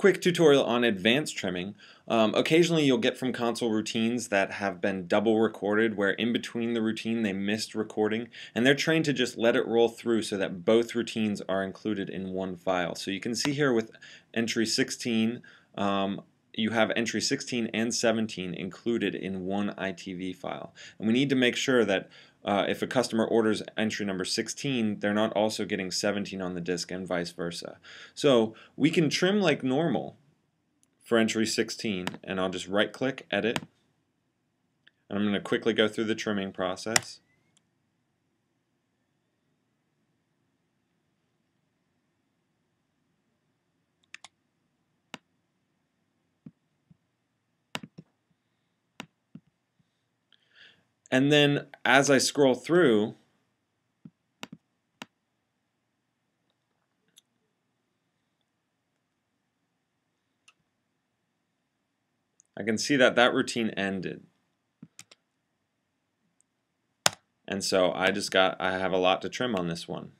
quick tutorial on advanced trimming. Um, occasionally you'll get from console routines that have been double recorded where in between the routine they missed recording and they're trained to just let it roll through so that both routines are included in one file. So you can see here with entry 16 um, you have entry 16 and 17 included in one ITV file. And we need to make sure that uh, if a customer orders entry number 16, they're not also getting 17 on the disk and vice versa. So we can trim like normal for entry 16 and I'll just right click edit and I'm going to quickly go through the trimming process. And then as I scroll through, I can see that that routine ended. And so I just got, I have a lot to trim on this one.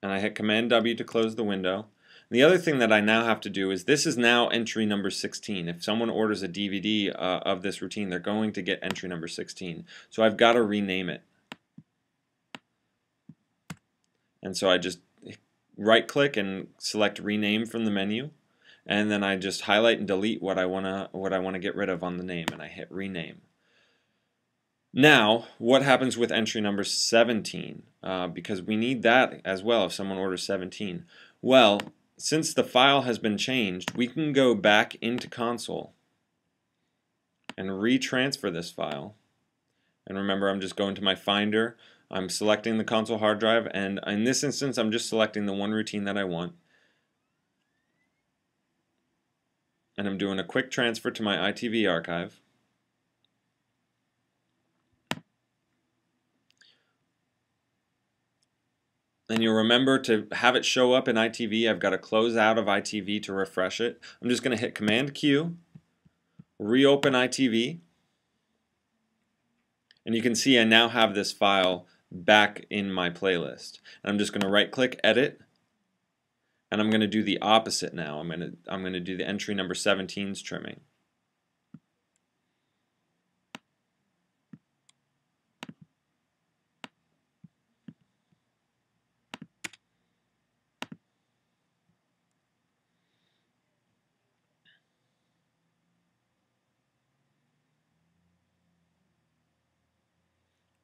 And I hit Command W to close the window. The other thing that I now have to do is this is now entry number 16. If someone orders a DVD uh, of this routine, they're going to get entry number 16. So I've got to rename it. And so I just right click and select rename from the menu and then I just highlight and delete what I want to what I want to get rid of on the name and I hit rename. Now, what happens with entry number 17? Uh, because we need that as well if someone orders 17. Well, since the file has been changed, we can go back into console and retransfer this file. And remember, I'm just going to my Finder, I'm selecting the console hard drive, and in this instance, I'm just selecting the one routine that I want. And I'm doing a quick transfer to my ITV archive. And you'll remember to have it show up in ITV, I've got to close out of ITV to refresh it. I'm just going to hit Command Q, reopen ITV, and you can see I now have this file back in my playlist. And I'm just going to right click Edit, and I'm going to do the opposite now. I'm going to, I'm going to do the entry number 17's trimming.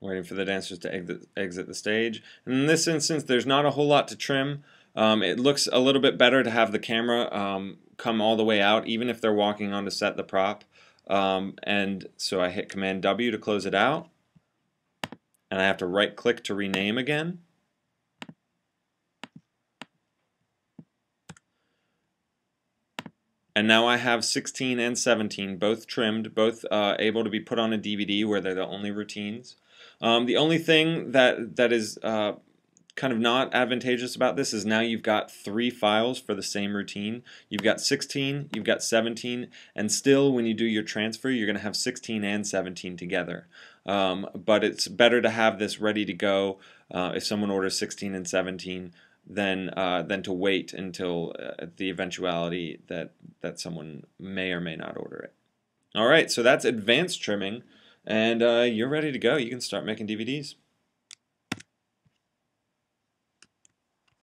Waiting for the dancers to exit, exit the stage. And in this instance, there's not a whole lot to trim. Um, it looks a little bit better to have the camera um, come all the way out, even if they're walking on to set the prop. Um, and so I hit Command W to close it out. And I have to right click to rename again. And now I have 16 and 17, both trimmed, both uh, able to be put on a DVD where they're the only routines. Um, the only thing that that is uh, kind of not advantageous about this is now you've got three files for the same routine. You've got 16, you've got 17, and still when you do your transfer, you're going to have 16 and 17 together. Um, but it's better to have this ready to go uh, if someone orders 16 and 17 than uh, than to wait until uh, the eventuality that that someone may or may not order it. All right, so that's advanced trimming and uh, you're ready to go. You can start making DVDs.